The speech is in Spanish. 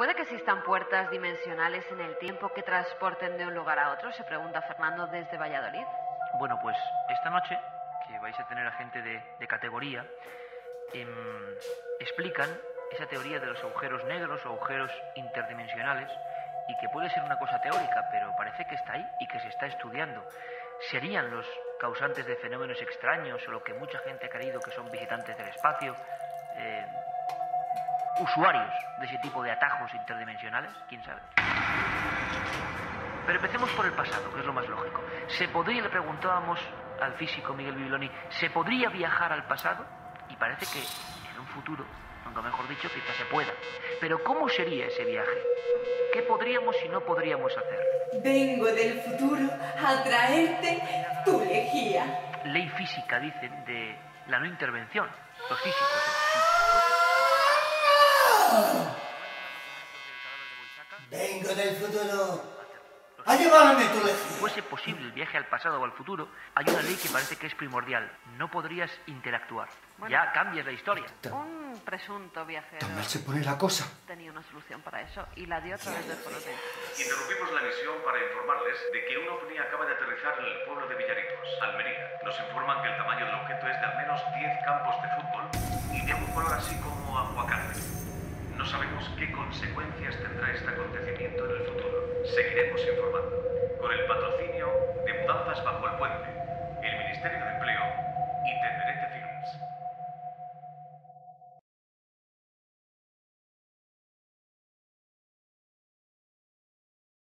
¿Puede que existan puertas dimensionales en el tiempo que transporten de un lugar a otro? Se pregunta Fernando desde Valladolid. Bueno, pues esta noche, que vais a tener a gente de, categoría, em, explican esa teoría de los agujeros negros o agujeros interdimensionales y que puede ser una cosa teórica, pero parece que está ahí y que se está estudiando. ¿Serían los causantes de fenómenos extraños o lo que mucha gente ha creído que son visitantes del espacio? Eh, usuarios de ese tipo de atajos interdimensionales, quién sabe. Pero empecemos por el pasado, que es lo más lógico. ¿Se podría, le preguntábamos al físico Miguel Bibiloni, ¿se podría viajar al pasado? Y parece que en un futuro, nunca mejor dicho, quizás se pueda. Pero ¿cómo sería ese viaje? ¿Qué podríamos y no podríamos hacer? Vengo del futuro a traerte tu lejía. Ley física, dicen, de la no intervención. Los físicos. Futuro a llevarme tu. Si fuese posible el viaje al pasado o al futuro, hay una ley que parece que es primordial. No podrías interactuar. Ya cambias la historia. Un presunto viajero Tan mal se pone la cosa. tenía una solución para eso y la dio a través del forote. Interrumpimos la emisión para informarles de que un ovni acaba de aterrizar en el pueblo de Villaritos, Almería. Nos informan que el tamaño del objeto es de al menos 10 campos de fútbol y de un color así como aguacate. No sabemos qué consecuencias tendrá este acontecimiento. Seguiremos informando. Con el patrocinio de Mudanzas Bajo el Puente, el Ministerio de Empleo